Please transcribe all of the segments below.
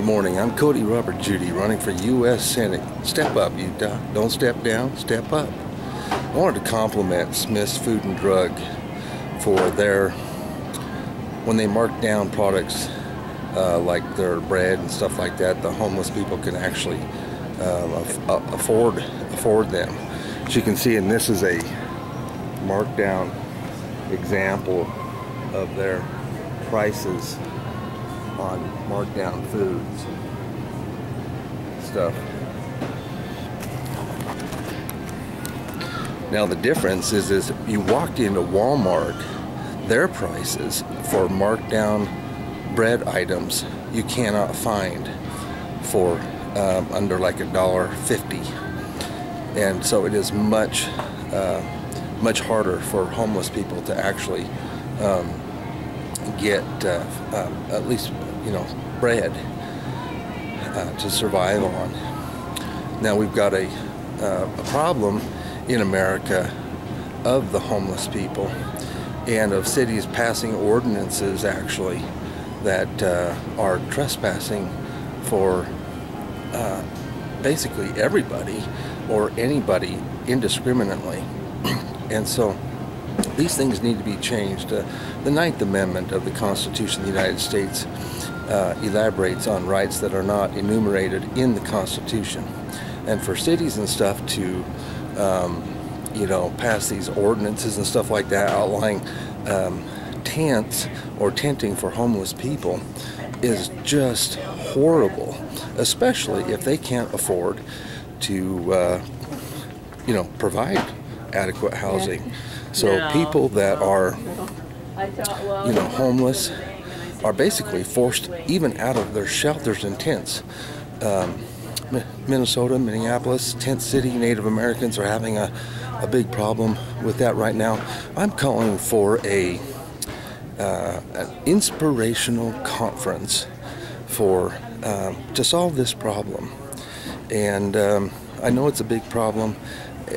Good morning. I'm Cody Robert Judy, running for U.S. Senate. Step up, Utah. Don't step down, step up. I wanted to compliment Smith's Food and Drug for their, when they mark down products uh, like their bread and stuff like that, the homeless people can actually uh, afford afford them. As you can see, and this is a markdown example of their prices on markdown foods stuff. Now the difference is, is you walked into Walmart, their prices for markdown bread items you cannot find for um, under like a dollar fifty, and so it is much uh, much harder for homeless people to actually um, get uh, uh, at least you know bread uh, to survive on. Now we've got a, uh, a problem in America of the homeless people and of cities passing ordinances actually that uh, are trespassing for uh, basically everybody or anybody indiscriminately. and so these things need to be changed. Uh, the Ninth Amendment of the Constitution of the United States uh, elaborates on rights that are not enumerated in the Constitution. And for cities and stuff to, um, you know, pass these ordinances and stuff like that outlining um, tents or tenting for homeless people is just horrible, especially if they can't afford to, uh, you know, provide adequate housing. So no. people that are, you know, homeless are basically forced even out of their shelters and tents. Um, Minnesota, Minneapolis, tent city Native Americans are having a, a big problem with that right now. I'm calling for a uh, an inspirational conference for um, to solve this problem. And um, I know it's a big problem,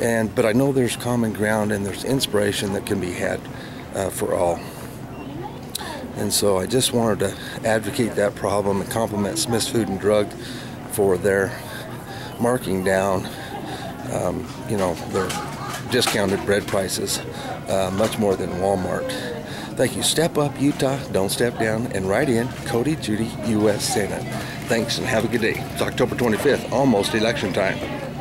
and but I know there's common ground and there's inspiration that can be had uh, for all. And so I just wanted to advocate that problem and compliment Smith's Food and Drug for their marking down, um, you know, their discounted bread prices uh, much more than Walmart. Thank you. Step up, Utah. Don't step down. And write in Cody Judy, U.S. Senate. Thanks and have a good day. It's October 25th, almost election time.